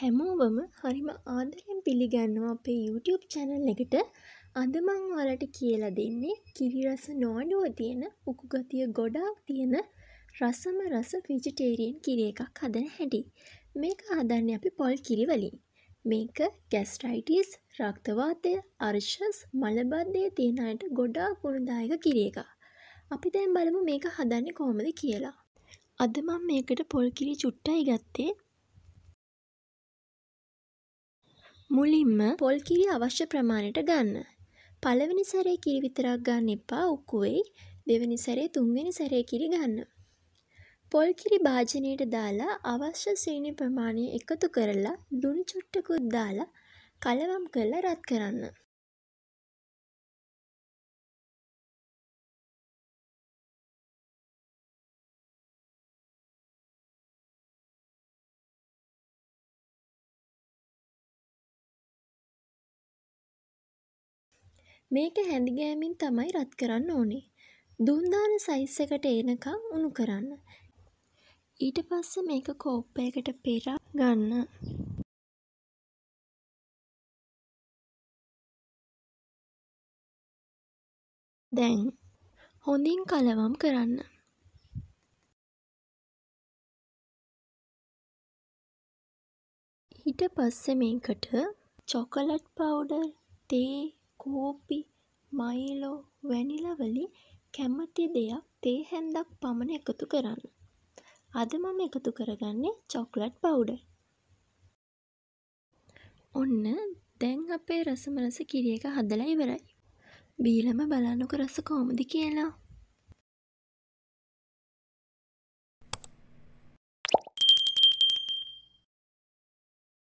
හැමෝවම හරිම ආදරෙන් පිළිගන්නවා අපේ YouTube channel එකට. අද මං ඔයාලට කියලා දෙන්නේ කිරි රස නොඅඩුව තියෙන උකු ගතිය ගොඩාක් තියෙන රසම රස වෙජිටේරියන් කිරි එකක් හදන හැටි. මේක හදන්නේ අපි පොල් කිරි වලින්. මේක ගැස්ට්‍රයිටිස්, රක්තවාතය, අර්ශස්, මලබද්ධය තියෙන අයට ගොඩාක් ගුණදායක කිරි එකක්. අපි දැන් බලමු මේක හදන්නේ කොහොමද කියලා. අද මම මේකට පොල් කිරි චුට්ටයි ගත්තේ. මුලින්ම පොල් කිරි අවශ්‍ය ප්‍රමාණයට ගන්න. පළවෙනි සැරේ කිරි විතරක් ගන්න එපා උක්කුවෙයි. දෙවෙනි සැරේ තුන්වෙනි සැරේ කිරි ගන්න. පොල් කිරි භාජනයට දාලා අවශ්‍ය සීනි ප්‍රමාණය එකතු කරලා ලුණු චුට්ටකුත් දාලා කලවම් කරලා රත් කරන්න. මේක හැඳි ගෑමින් තමයි රත් කරන්න ඕනේ. දුම් දාන සයිස් එකට එනකම් උණු කරන්න. ඊට පස්සේ මේක කෝප්පයකට පෙරා ගන්න. දැන් හොඳින් කලවම් කරන්න. ඊට පස්සේ මේකට චොකලට් පවුඩර්, තේ, කෝපි, මයිලෝ, වැනිලා වලින් කැමති දෙයක් තේ හැන්දක් පමණ එකතු කරන්න. අද මම එකතු කරගන්නේ චොක්ලට් පවුඩර්. ඔන්න දැන් අපේ රසම රස කිරි එක හදලා ඉවරයි. බීලම බලන්නකො රස කොහොමද කියලා.